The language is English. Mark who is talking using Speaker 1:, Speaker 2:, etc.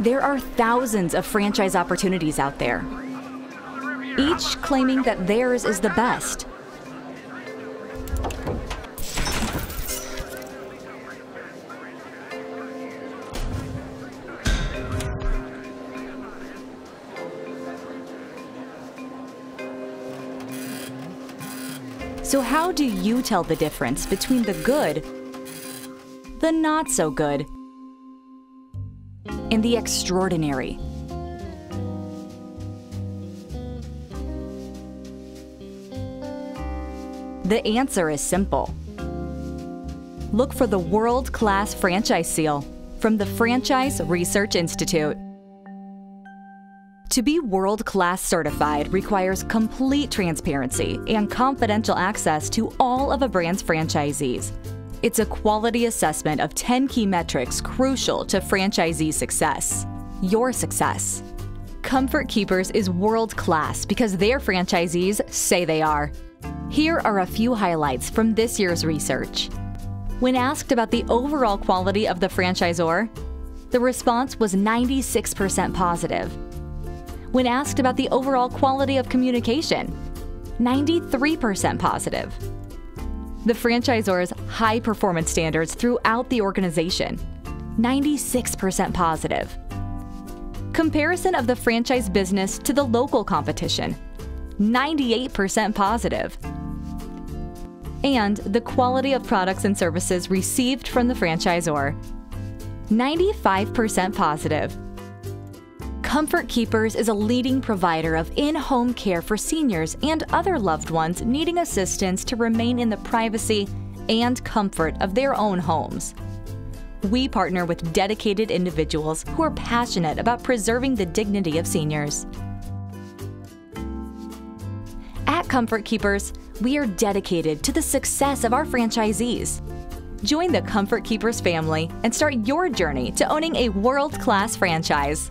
Speaker 1: There are thousands of franchise opportunities out there, each claiming that theirs is the best. So, how do you tell the difference between the good, the not so good, and the extraordinary? The answer is simple. Look for the World Class Franchise Seal from the Franchise Research Institute. To be world class certified requires complete transparency and confidential access to all of a brand's franchisees. It's a quality assessment of 10 key metrics crucial to franchisee success. Your success. Comfort Keepers is world class because their franchisees say they are. Here are a few highlights from this year's research. When asked about the overall quality of the franchisor, the response was 96% positive when asked about the overall quality of communication 93% positive. The franchisor's high performance standards throughout the organization 96% positive. Comparison of the franchise business to the local competition 98% positive. And the quality of products and services received from the franchisor 95% positive. Comfort Keepers is a leading provider of in home care for seniors and other loved ones needing assistance to remain in the privacy and comfort of their own homes. We partner with dedicated individuals who are passionate about preserving the dignity of seniors. At Comfort Keepers, we are dedicated to the success of our franchisees. Join the Comfort Keepers family and start your journey to owning a world class franchise.